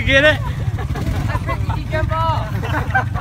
get it? I think you jump off.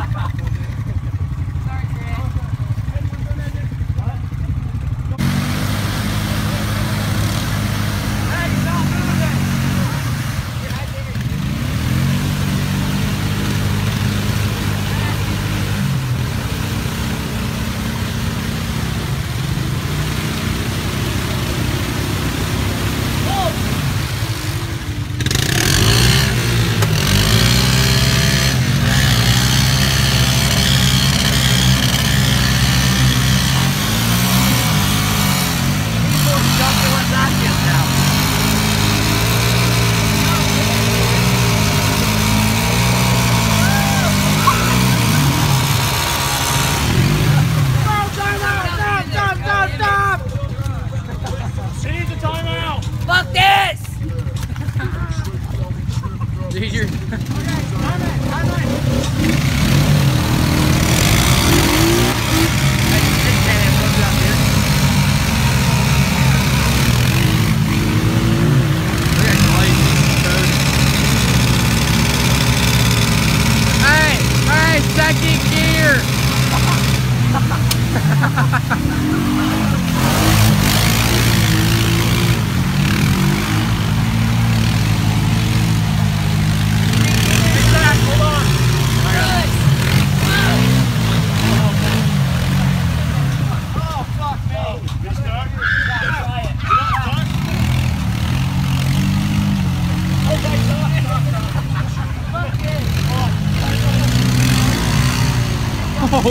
Oh.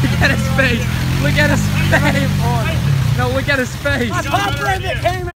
Look at his face. Look at his face. No, look at his face.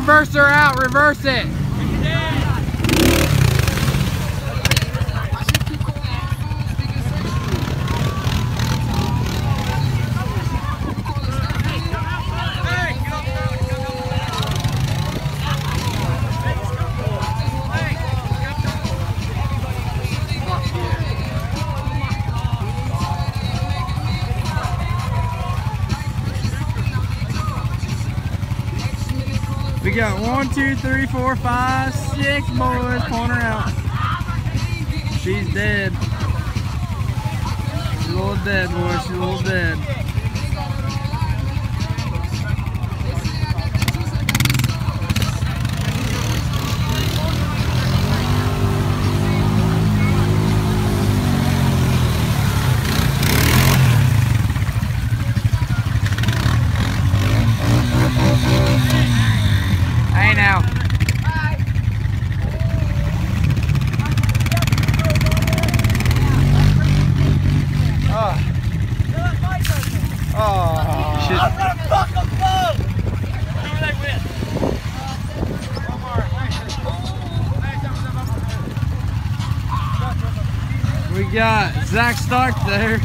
Hey, reverse her out, reverse it. We got one, two, three, four, five, six boys pulling her out. She's dead. She's a little dead, boy. She's a little dead. got Zach Stark there.